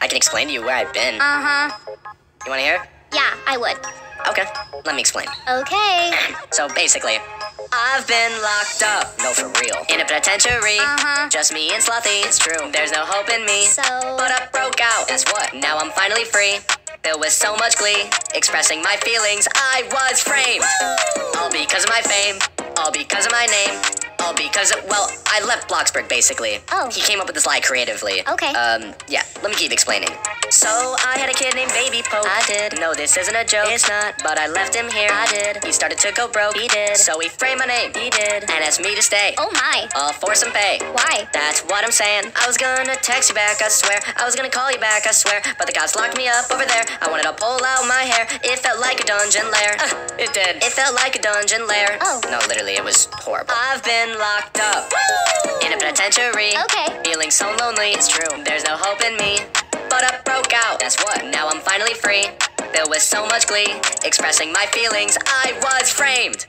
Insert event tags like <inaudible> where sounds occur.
I can explain to you where I've been. Uh huh. You wanna hear? Yeah, I would. Okay, let me explain. Okay. <clears throat> So basically, I've been locked up, no for real, in a penitentiary. Uh-huh. Just me and Sluthy, it's true. There's no hope in me. So- but I broke out. Guess what? Now I'm finally free. Filled with so much glee, expressing my feelings. I was framed. All because of my fame. All because of my name. Because well, I left Bloxburg basically. Oh. He came up with this lie creatively. Okay. Um, yeah. Let me keep explaining. So I had a kid named Baby Poke. I did. No, this isn't a joke. It's not. But I left him here. I did. He started to go broke. He did. So he framed my name. He did. And asked me to stay. Oh my. All for some pay. Why? That's what I'm saying. I was gonna text you back, I swear. I was gonna call you back, I swear. But the cops locked me up over there. I wanted to pull out my hair. It felt like a dungeon lair. Uh, <laughs> it did. It felt like a dungeon lair. Oh. No, literally, it was horrible. I've been locked up in a penitentiary. Okay. Feeling so lonely. It's true. There's no hope in me. But I broke out. That's what. Now I'm finally free. Filled with so much glee. Expressing my feelings. I was framed.